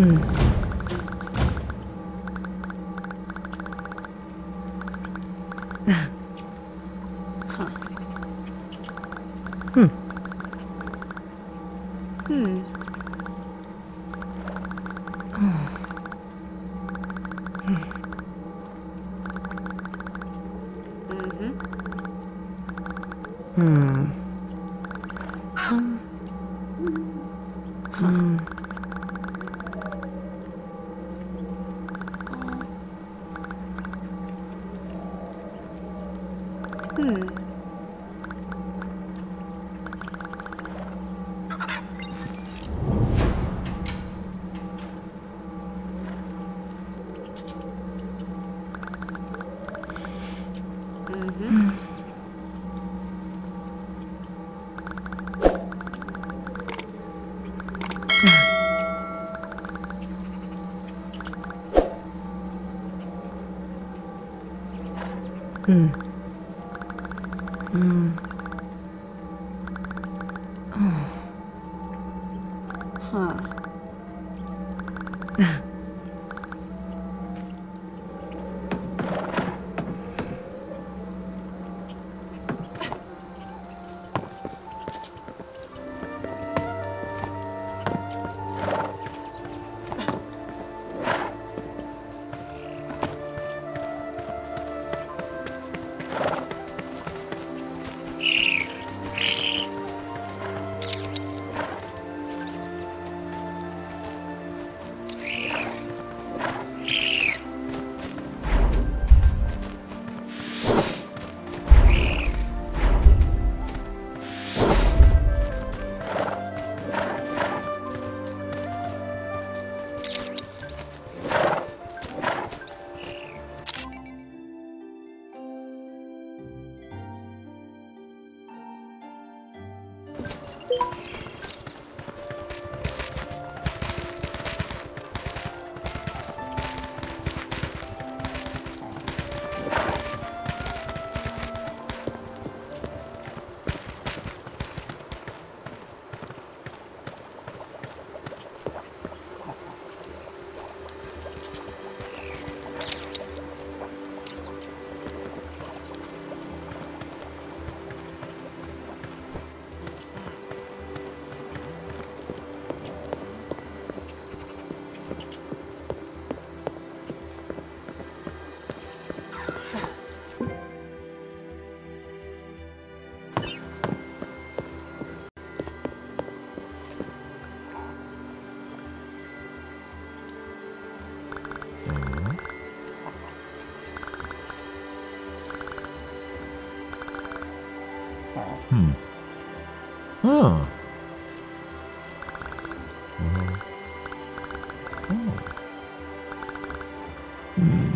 嗯。嗯。嗯。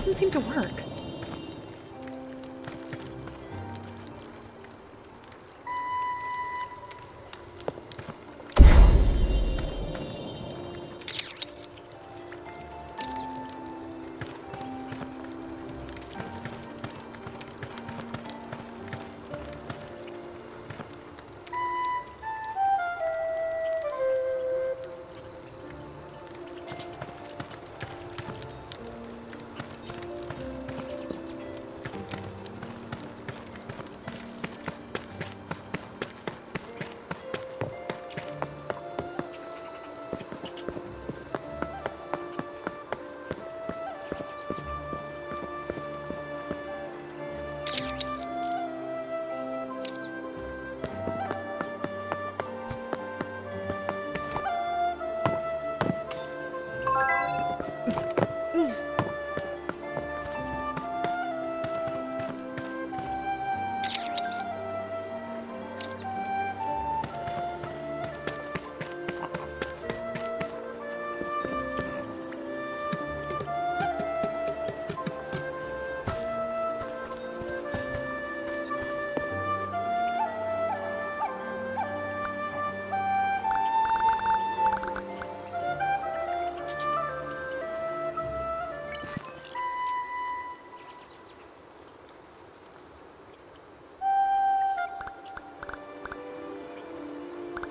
Doesn't seem to work.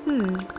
嗯。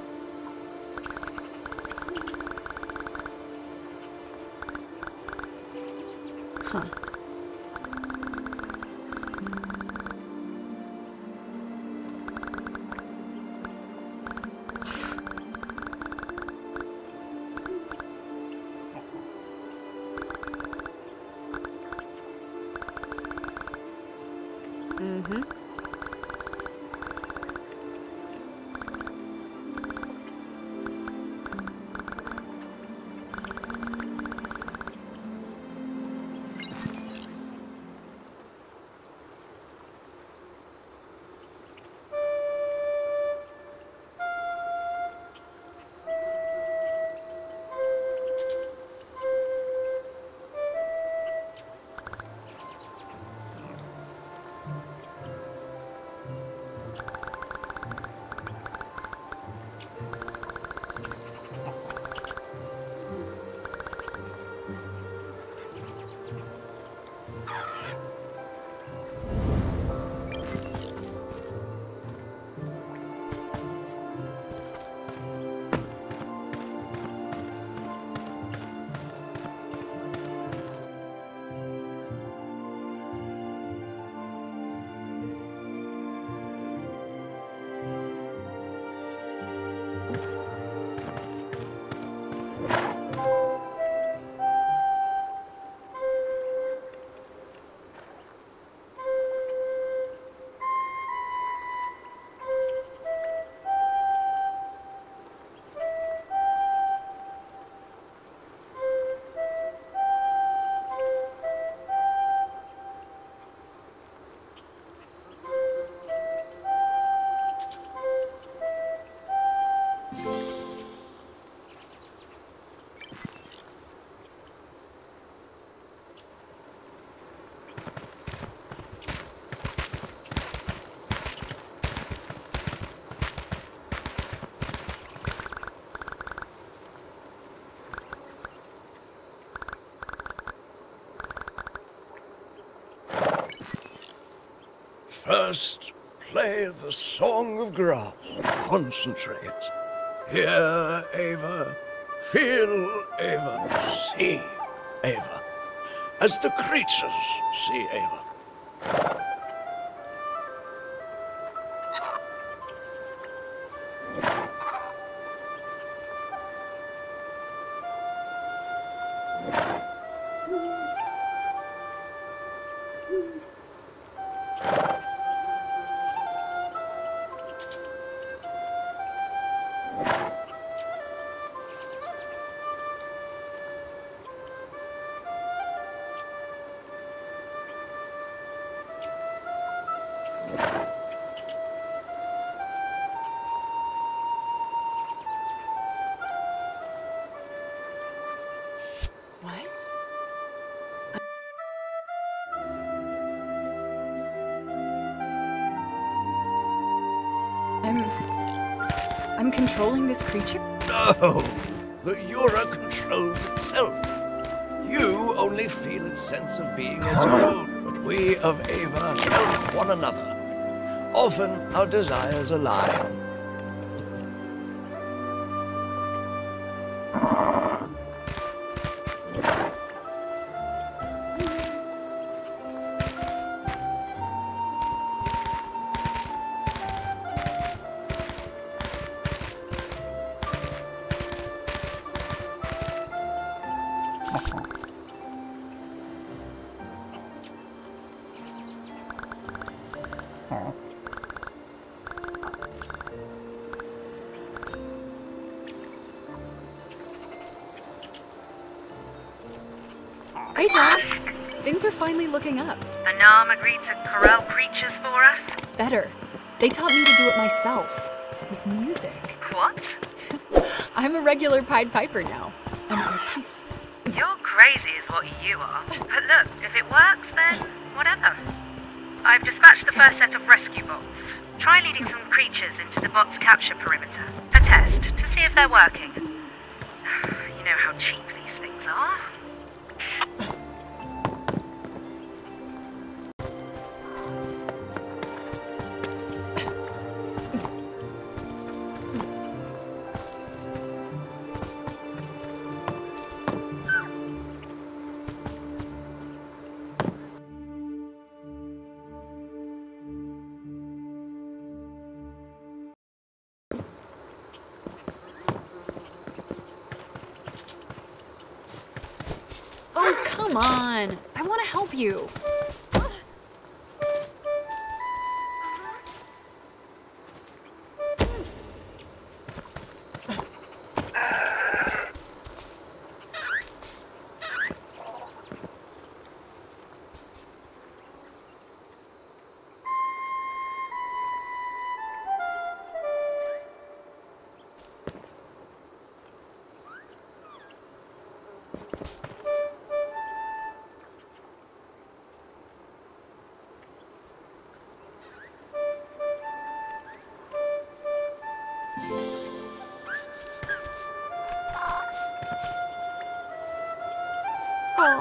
Huh. Mm-hmm. First, play the Song of Grass. Concentrate. Hear, Ava. Feel, Ava. See, Ava. As the creatures see, Ava. Controlling this creature? No! The Eura controls itself. You only feel its sense of being as your own, but we of Ava help one another. Often our desires align. Finally looking up. The Nam agreed to corral creatures for us? Better. They taught me to do it myself. With music. What? I'm a regular Pied Piper now. I'm An artiste. You're crazy is what you are. But look, if it works, then whatever. I've dispatched the first set of rescue bots. Try leading some creatures into the bot's capture perimeter. A test, to see if they're working. You know how cheap these things are. Oh, come on. I want to help you.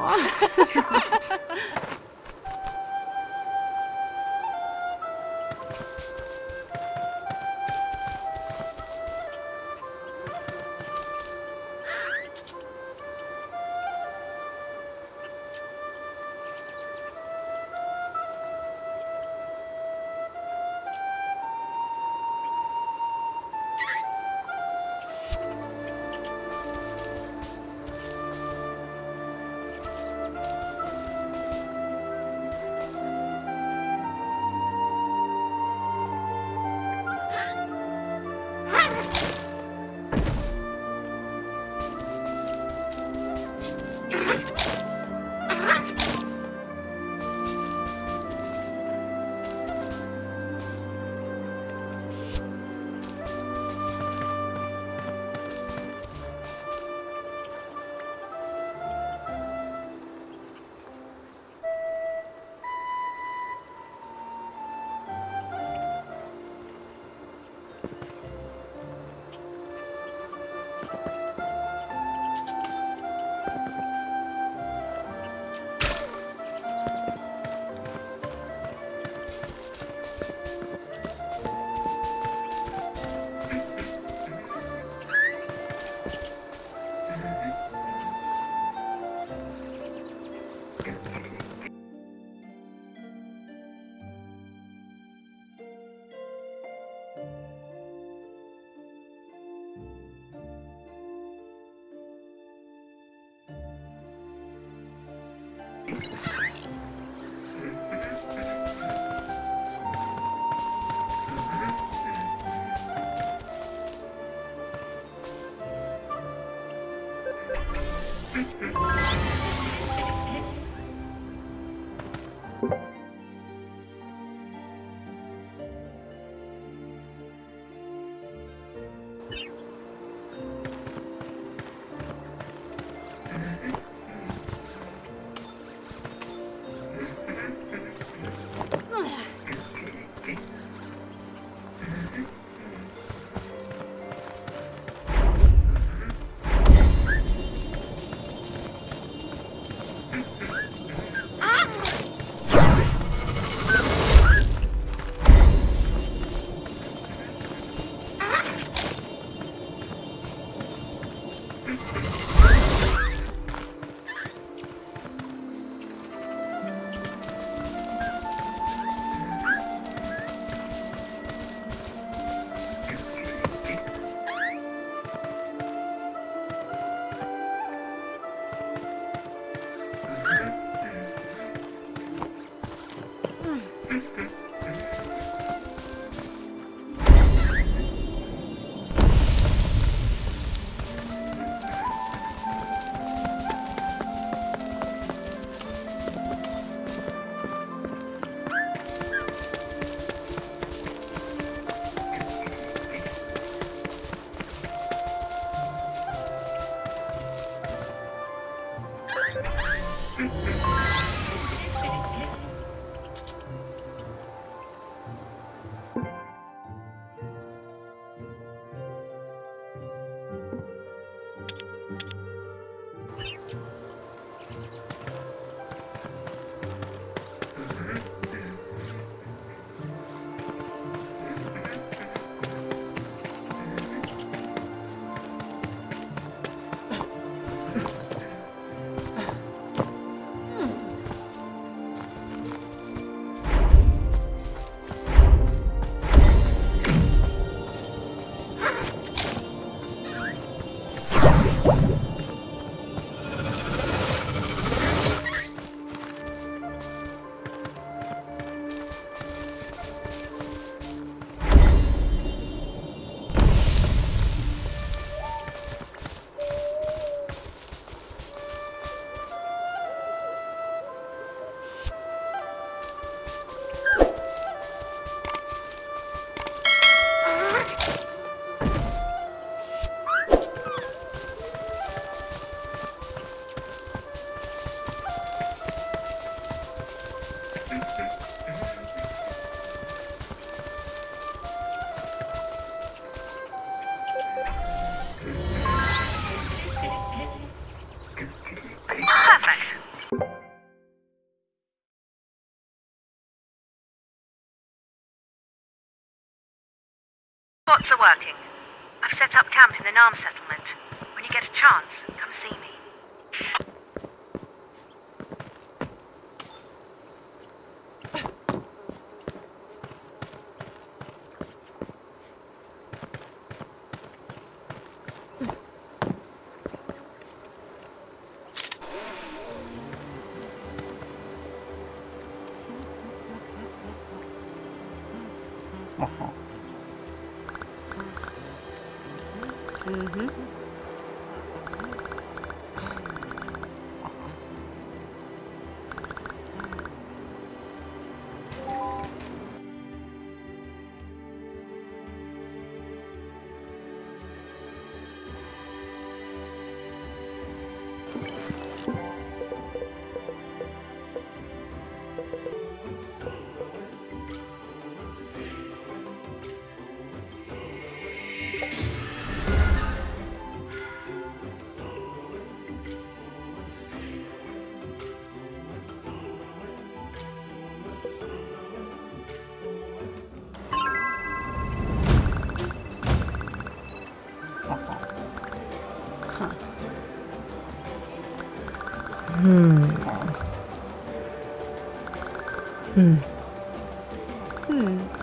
ハハハハ! Up うん、うん。